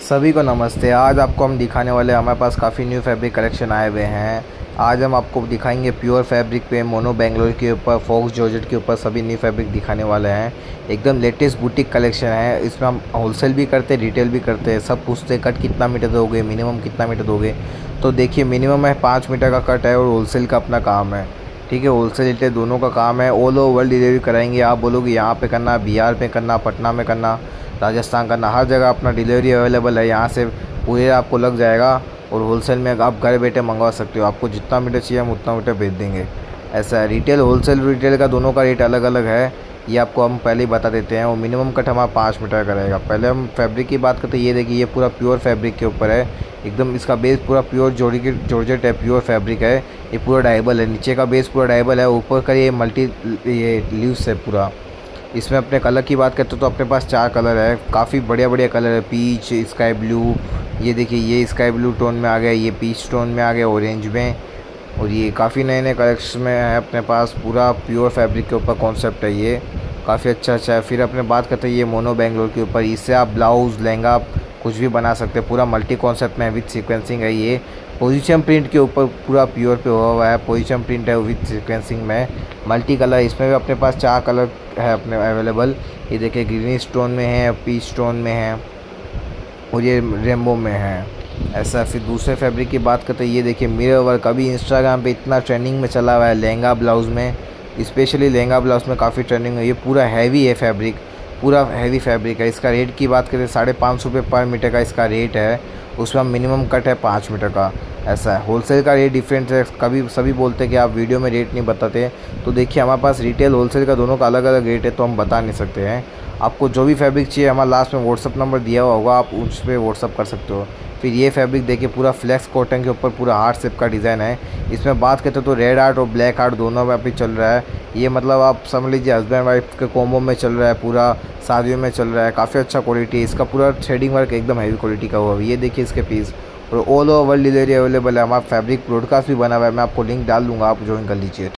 सभी को नमस्ते। आज आपको हम दिखाने वाले हमारे पास काफ़ी न्यू फैब्रिक कलेक्शन आए हुए हैं। आज हम आपको दिखाएँगे प्योर फैब्रिक पे मोनो बेंगलोर के ऊपर फोक्स जॉर्जेट के ऊपर सभी न्यू फैब्रिक दिखाने वाले हैं। एकदम लेटेस्ट बुटीक कलेक्शन है। इसमें हम होलसेल भी करते हैं रिटेल भी करते। हैं सब पूछते कट कितना मीटर दोगे मिनिमम कितना मीटर दोगे? तो देखिए मिनिमम है पाँच मीटर का कट है और होलसेल का अपना काम है। ठीक है होलसेल रिटेल दोनों का काम है। ऑल ओवर वर्ल्ड डिलीवरी कराएँगे। आप बोलोगे यहाँ पे करना बिहार में करना, पटना में करना। राजस्थान का ना, हर जगह अपना डिलीवरी अवेलेबल है। यहाँ से पूरे आपको लग जाएगा और होलसेल में आप घर बैठे मंगवा सकते हो। आपको जितना मीटर चाहिए, हम उतना मीटर भेज देंगे। ऐसा है। रिटेल होलसेल रिटेल का दोनों का रेट अलग अलग है। ये आपको हम पहले ही बता देते हैं। और मिनिमम कट हमारा पाँच मीटर का रहेगा। पहले हम फैब्रिक की बात करते हैं। ये देखिए, ये पूरा प्योर फैब्रिक के ऊपर है। एकदम इसका बेस पूरा प्योर जोड़ी जॉर्जेट है प्योर फैब्रिक है। ये पूरा डाइबल है। नीचे का बेस पूरा डाइबल है। ऊपर का ये मल्टी ये लीव्स है पूरा। इसमें अपने कलर की बात करते तो अपने पास चार कलर है। काफ़ी बढ़िया बढ़िया कलर है। पीच, स्काई ब्लू, ये देखिए, ये स्काई ब्लू टोन में आ गया, ये पीच टोन में आ गया, ऑरेंज में। और ये काफ़ी नए नए कलेक्शन में है अपने पास। पूरा प्योर फैब्रिक के ऊपर कॉन्सेप्ट है ये। काफ़ी अच्छा अच्छा है। फिर अपने बात करते हैं ये मोनो बेंगलोर के ऊपर। इससे आप ब्लाउज़, लहंगा कुछ भी बना सकते हैं। पूरा मल्टी कॉन्सेप्ट में विथ सीक्वेंसिंग है ये। पोजीशन प्रिंट के ऊपर पूरा प्योर पे हुआ हुआ है। पोजीशन प्रिंट है विथ सीक्वेंसिंग में। मल्टी कलर इसमें भी अपने पास चार कलर है अपने अवेलेबल ये देखिए ग्रीन स्टोन में है पीच स्टोन में है और ये रेमबो में है। ऐसा फिर दूसरे फैब्रिक की बात करते ये देखिए मिरर वर्क अभी इंस्टाग्राम पे इतना ट्रेंडिंग में चला हुआ है लहंगा ब्लाउज़ में। स्पेशली लहंगा ब्लाउज में काफ़ी ट्रेंडिंग है। ये पूरा हैवी है फैब्रिक पूरा हैवी फैब्रिक है। इसका रेट की बात करें, साढ़े पाँच सौ रुपये पर मीटर का इसका रेट है। उसमें मिनिमम कट है पाँच मीटर का। ऐसा है। होलसेल का रेट डिफरेंट है। कभी सभी बोलते हैं कि आप वीडियो में रेट नहीं बताते। तो देखिए, हमारे पास रिटेल होलसेल का दोनों का अलग अलग रेट है तो हम बता नहीं सकते हैं। आपको जो भी फैब्रिक चाहिए, हमारा लास्ट में व्हाट्सअप नंबर दिया हुआ होगा, आप उस पर व्हाट्सअप कर सकते हो। फिर ये फैब्रिक देखिए, पूरा फ्लैक्स कॉटन के ऊपर पूरा हार्ट शेप का डिज़ाइन है। इसमें बात करते तो रेड आर्ट और ब्लैक आर्ट दोनों में अभी चल रहा है। ये मतलब आप समझ लीजिए हस्बैंड वाइफ के कॉम्बो में चल रहा है, पूरा शादियों में चल रहा है, काफ़ी अच्छा क्वालिटी है। इसका पूरा थ्रेडिंग वर्क एकदम हैवी क्वालिटी का हुआ। है ये देखिए इसके पीस और ऑल ओवर डिलीवरी अवेलेबल है। हमारा फैब्रिक ब्रॉडकास्ट भी बना हुआ है। मैं आपको लिंक डाल दूँगा, आप ज्वाइन कर लीजिए।